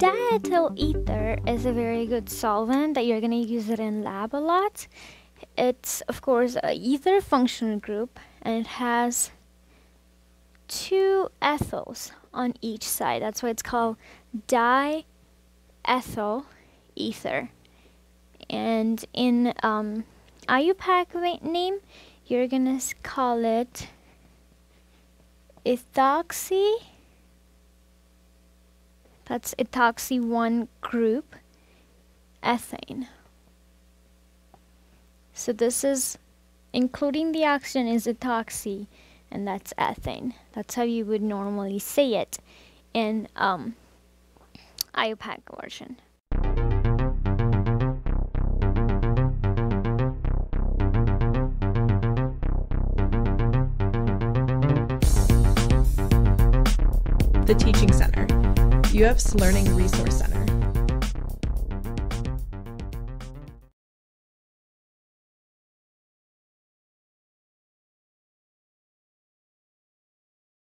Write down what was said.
diethyl ether is a very good solvent that you're going to use it in lab a lot. It's, of course, a ether functional group and it has two ethyls on each side. That's why it's called diethyl ether. And in um, IUPAC name, you're going to call it ethoxy. That's ethoxy 1 group ethane. So this is, including the oxygen is ethoxy, and that's ethane. That's how you would normally say it in um, IUPAC version. The Teaching Center, UF's Learning Resource Center